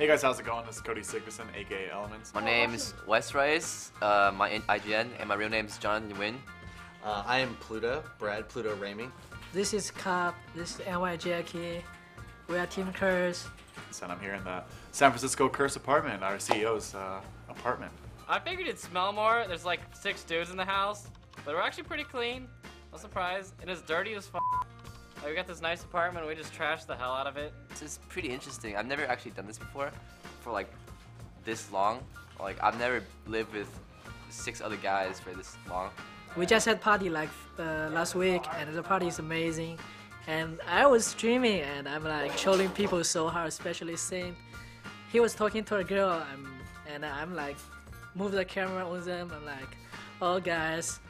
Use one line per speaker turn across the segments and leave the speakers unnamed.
Hey guys, how's it going? This is Cody Sigurdsson, aka Elementz.
My name is WestRice, uh, my IGN, and my real name is Jonathan Nguyen.
Uh, I am Pluto, Brad Pluto Ramey.
This is Cop. This is NyJacky. We are Team Curse.
And I'm here in the San Francisco Curse apartment, our CEO's uh, apartment.
I figured it'd smell more. There's like six dudes in the house, but we're actually pretty clean. No surprise. It is dirty as f. Like, we got this nice apartment. We just trashed the hell out of it.
This is pretty interesting. I've never actually done this before for like this long. Like I've never lived with six other guys for this long.
We just had party like uh, last week, and the party is amazing. And I was streaming, and I'm like trolling people so hard, especially Saint. He was talking to a girl, I'm, and I'm like, move the camera on them. I'm like, oh guys,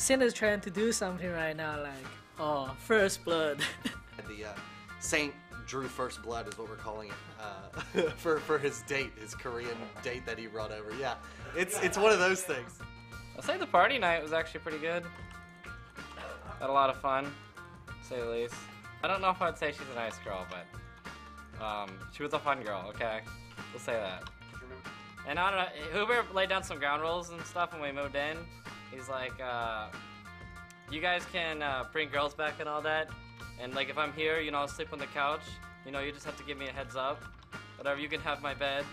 Saint is trying to do something right now, like, oh, first blood.
The uh, Saint Drew First Blood is what we're calling it uh, for for his date, his Korean date that he brought over. Yeah, it's it's one of those things.
I'll say the party night was actually pretty good. Had a lot of fun, to say the least. I don't know if I'd say she's a nice girl, but um, she was a fun girl. Okay, we'll say that. And I don't know. Hubert laid down some ground rules and stuff when we moved in. He's like, uh, you guys can uh, bring girls back and all that. And like if I'm here, you know, I'll sleep on the couch. You know, you just have to give me a heads up. Whatever, you can have my bed.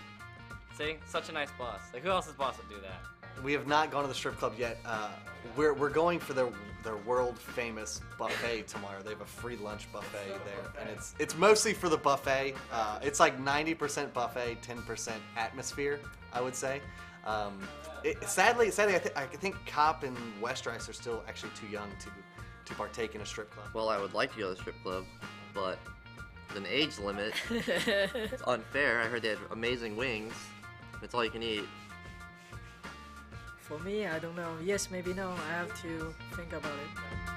See, such a nice boss. Like who else's boss would do that?
We have not gone to the strip club yet. Uh, we're, we're going for their their world famous buffet tomorrow. They have a free lunch buffet there, and it's it's mostly for the buffet. Uh, it's like 90% buffet, 10% atmosphere, I would say. Um, it, sadly, sadly, I, th- I think Cop and West Rice are still actually too young to to partake in a strip club.
Well, I would like to go to the strip club, but there's an age limit. it's unfair. I heard they had amazing wings. It's all you can eat.
For me, I don't know. Yes, maybe no. I have to think about it.